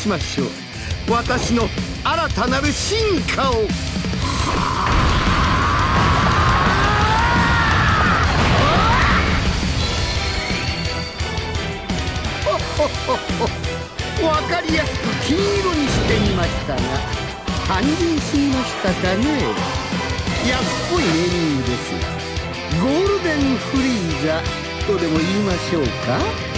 しましょう。私の新たなる進化を。わかりやすく金色にしてみましたが単純すぎましたかね。安っぽいネーミングです。ゴールデンフリーザとでも言いましょうか。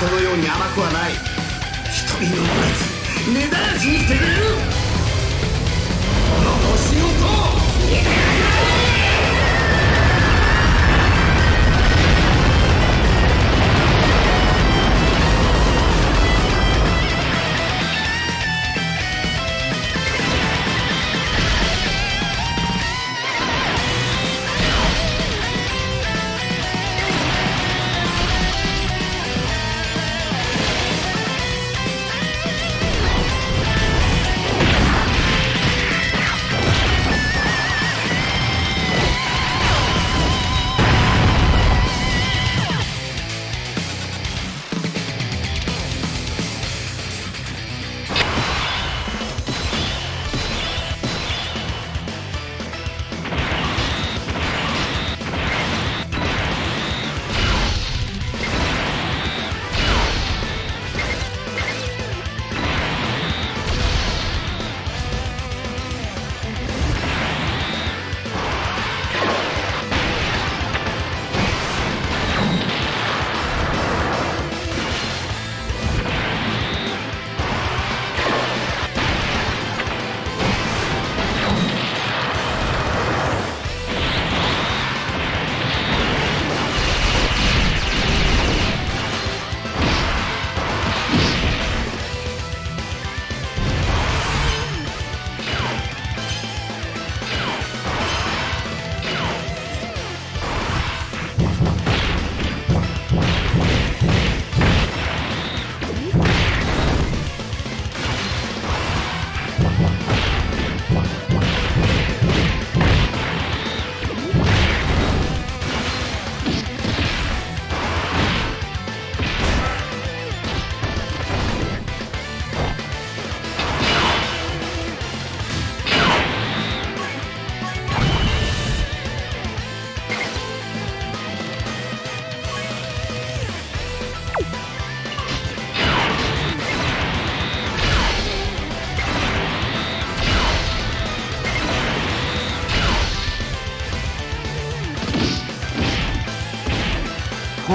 弟のように甘くはない。一人残らず根絶やしにしてくれる。この星ごと消え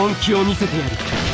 本気を見せてやる。